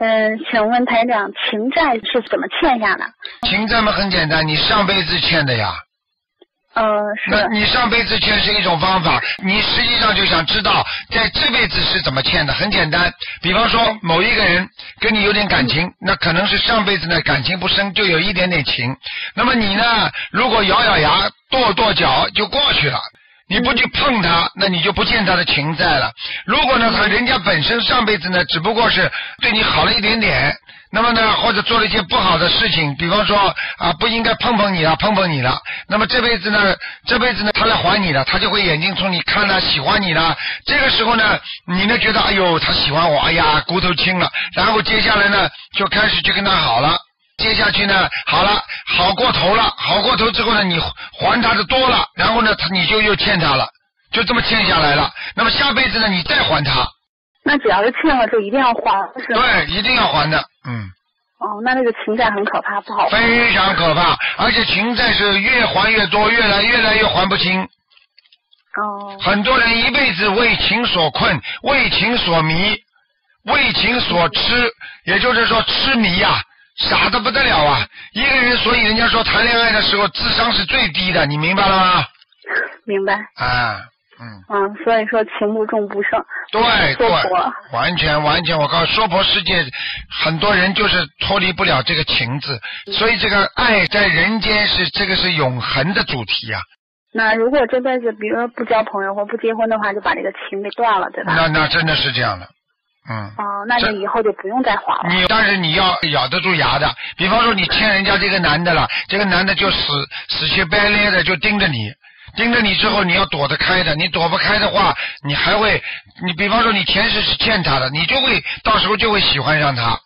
嗯，请问台长，情债是怎么欠下的？情债嘛很简单，你上辈子欠的呀。呃，那是你上辈子欠是一种方法，你实际上就想知道在这辈子是怎么欠的，很简单。比方说某一个人跟你有点感情，那可能是上辈子呢感情不深，就有一点点情。那么你呢，如果咬咬牙跺跺脚就过去了。你不去碰他，那你就不欠他的情债了。如果呢，他人家本身上辈子呢，只不过是对你好了一点点，那么呢，或者做了一些不好的事情，比方说啊，不应该碰碰你了，碰碰你了，那么这辈子呢，这辈子呢，他来还你了，他就会眼睛从你看了，喜欢你了。这个时候呢，你呢觉得哎呦，他喜欢我，哎呀，骨头轻了，然后接下来呢，就开始去跟他好了。接下去呢，好了，好过头了，好过头之后呢，你还他的多了，然后呢，他你就又欠他了，就这么欠下来了。那么下辈子呢，你再还他，那只要是欠了就一定要还，是吗？对，一定要还的，嗯，哦，那那个情债很可怕，不好。非常可怕，而且情债是越还越多，越来越来越还不清。哦，很多人一辈子为情所困，为情所迷，为情所痴，也就是说痴迷呀、傻的不得了啊！一个人，所以人家说谈恋爱的时候智商是最低的，你明白了吗？明白。啊，嗯，嗯，所以说情不重不胜。对对，完全完全，我告诉你说婆世界很多人就是脱离不了这个情字，所以这个爱在人间是这个是永恒的主题啊。那如果这辈子，比如说不交朋友或不结婚的话，就把这个情给断了，对吧？那那真的是这样的，嗯。哦，那这你以后就不用再还了。你但是你要咬得住牙的，比方说你欠人家这个男的了，这个男的就死死乞白赖的就盯着你，盯着你之后你要躲得开的，你躲不开的话，你还会，你比方说你前世是欠他的，你就会到时候就会喜欢上他。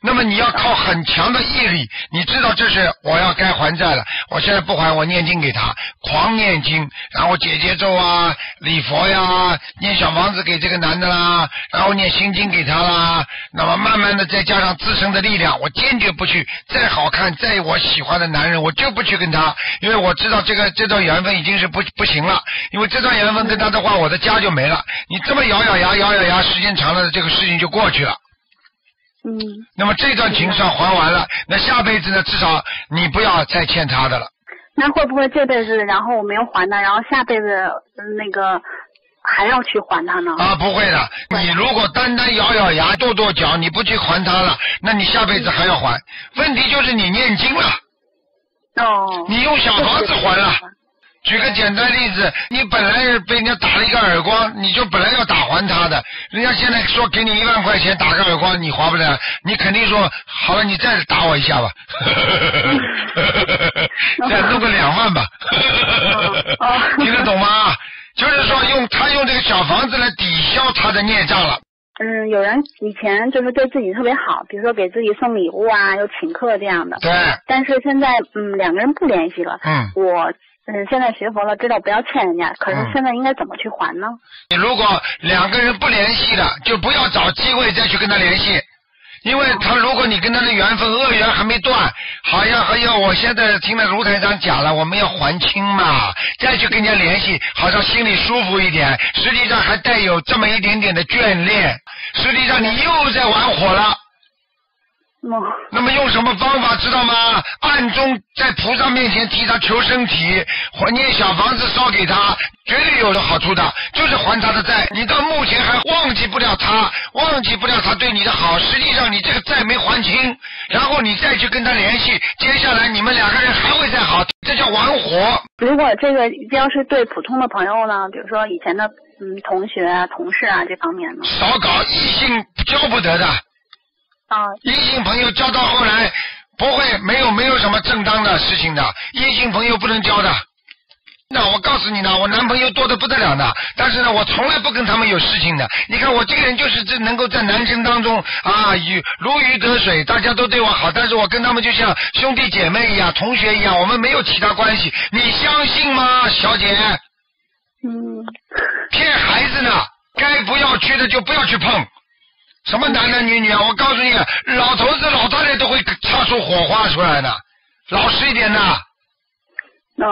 那么你要靠很强的毅力，你知道这是我要该还债了，我现在不还，我念经给他，狂念经，然后解结咒啊、礼佛呀、念小房子给这个男的啦，然后念心经给他啦，那么慢慢的再加上自身的力量，我坚决不去，再好看、再我喜欢的男人，我就不去跟他，因为我知道这个这段缘分已经是不不行了，因为这段缘分跟他的话，我的家就没了。你这么咬咬牙、咬咬牙，时间长了，这个事情就过去了。嗯，那么这段情算还完了，那下辈子呢？至少你不要再欠他的了。那会不会这辈子然后我没有还他，然后下辈子嗯那个还要去还他呢？啊，不会的。你如果单单咬咬牙、跺跺脚，你不去还他了，那你下辈子还要还。问题就是你念经了，哦。你用小房子还了。举个简单例子，你本来是被人家打了一个耳光，你就本来要打还他的，人家现在说给你一万块钱打个耳光，你还不了，你肯定说好了，你再打我一下吧，再弄个两万吧，哦 听得懂吗？就是说用他用这个小房子来抵消他的孽障了。嗯，有人以前就是对自己特别好，比如说给自己送礼物啊，又请客这样的。对，但是现在嗯两个人不联系了，嗯，我嗯现在学佛了，知道不要欠人家，可是嗯。现在应该怎么去还呢？你如果两个人不联系的，就不要找机会再去跟他联系，因为他如果你跟他的缘分恶缘还没断，好像还有我现在听了卢台长讲了，我们要还清嘛，再去跟人家联系，好像心里舒服一点，实际上还带有这么一点点的眷恋，实际上你又在玩火了。嗯，那么用什么方法知道吗？暗中在菩萨面前替他求身体，还念小房子烧给他，绝对有的好处的，就是还他的债。你到目前还忘记不了他，忘记不了他对你的好，实际上你这个债没还清，然后你再去跟他联系，接下来你们两个人还会再好，这叫玩火。如果这个要是对普通的朋友呢，比如说以前的嗯同学啊、同事啊这方面呢？少搞异性交不得的，啊，异性朋友交到后来不会没有没有什么正当的事情的，异性朋友不能交的。那我告诉你呢，我男朋友多的不得了呢，但是呢，我从来不跟他们有事情的。你看我这个人就是这能够在男生当中啊，与如鱼得水，大家都对我好，但是我跟他们就像兄弟姐妹一样，同学一样，我们没有其他关系。你相信吗，小姐？嗯，骗孩子呢，该不要去的就不要去碰。什么男男女女啊！我告诉你，老头子老太太都会擦出火花出来的，老实一点的，嗯，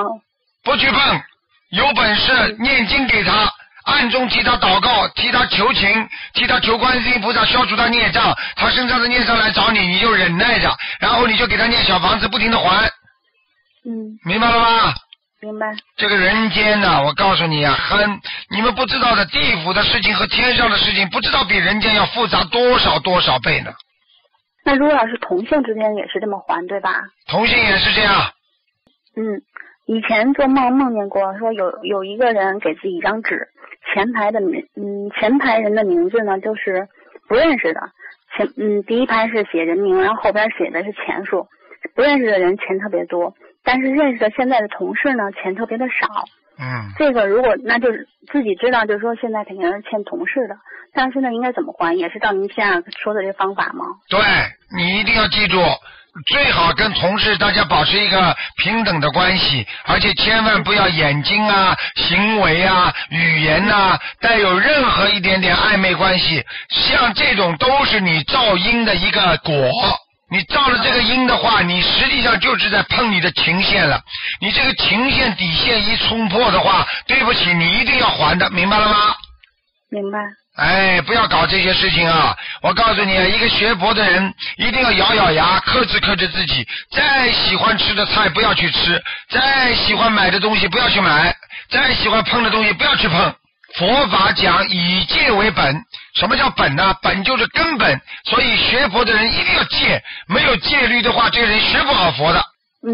不去碰。有本事念经给他，暗中替他祷告，替他求情，替他求观世音菩萨消除他孽障，他身上的孽障来找你，你就忍耐着，然后你就给他念小房子，不停的还，嗯，明白了吗？明白。这个人间呐、我告诉你啊，很你们不知道的地府的事情和天上的事情，不知道比人间要复杂多少多少倍呢。那如果要是同性之间也是这么还，对吧？同性也是这样，嗯，以前做梦梦见过，说有有一个人给自己一张纸，前排的名，嗯，前排人的名字呢就是不认识的，前嗯第一排是写人名，然后后边写的是钱数，不认识的人钱特别多，但是认识的现在的同事呢钱特别的少。嗯，这个如果那就是自己知道，就是说现在肯定是欠同事的，但是现在应该怎么还，也是照您现在说的这方法吗？对你一定要记住，最好跟同事大家保持一个平等的关系，而且千万不要眼睛啊、行为啊、语言呐、带有任何一点点暧昧关系，像这种都是你噪音的一个果。你造了这个因的话，你实际上就是在碰你的情线了。你这个情线底线一冲破的话，对不起，你一定要还的，明白了吗？明白。哎，不要搞这些事情啊！我告诉你，一个学佛的人一定要咬咬牙，克制克制自己。再喜欢吃的菜不要去吃，再喜欢买的东西不要去买，再喜欢碰的东西不要去碰。佛法讲以戒为本，什么叫本呢？本就是根本，所以学佛的人一定要戒，没有戒律的话，这个人学不好佛的。嗯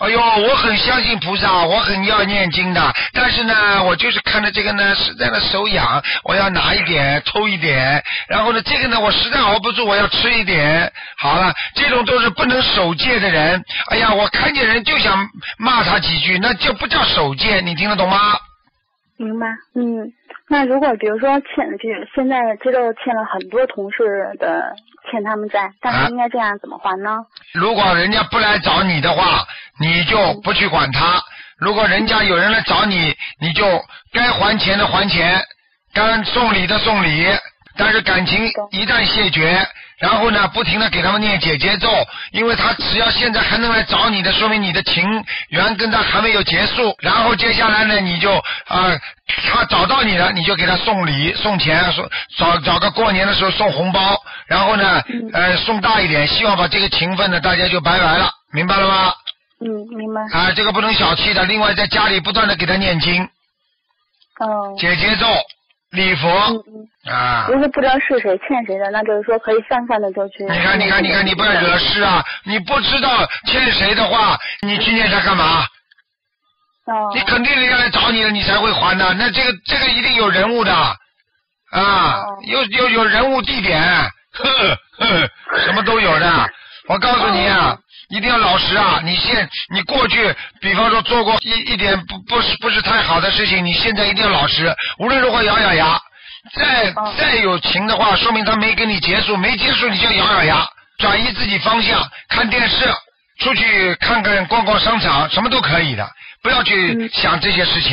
哎呦，我很相信菩萨，我很要念经的，但是呢，我就是看着这个呢，实在的手痒，我要拿一点，偷一点，然后呢，这个呢，我实在熬不住，我要吃一点。好了，这种都是不能守戒的人。哎呀，我看见人就想骂他几句，那就不叫守戒，你听得懂吗？明白，嗯，那如果比如说欠，就是现在知道欠了很多同事的欠他们债，但啊是应该这样怎么还呢？如果人家不来找你的话，你就不去管他；如果人家有人来找你，你就该还钱的还钱，该送礼的送礼。但是感情一旦谢绝，然后呢，不停的给他们念姐姐咒，因为他只要现在还能来找你的，说明你的情缘跟他还没有结束。然后接下来呢，你就啊、呃他找到你了，你就给他送礼送钱，送找找个过年的时候送红包，然后呢，呃，送大一点，希望把这个情分呢，大家就拜拜了，明白了吗？嗯，明白。啊，这个不能小气的。另外，在家里不断的给他念经、哦，解结咒、礼佛啊。如果不知道是谁欠谁的，那就是说可以泛泛的就去。你看，你看，你看，你不要惹事啊！你不知道欠谁的话，你去念它干嘛？哦你肯定人家来找你了，你才会还的。那这个这个一定有人物的啊哦，有有有人物地点，呵呵，什么都有的。我告诉你啊，一定要老实啊！你现你过去，比方说做过一一点不不是不是太好的事情，你现在一定要老实，无论如何咬咬牙。再哦再有情的话，说明他没跟你结束，没结束你就咬咬牙，转移自己方向，看电视，出去看看逛逛商场，什么都可以的，不要去嗯想这些事情。